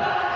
Allah.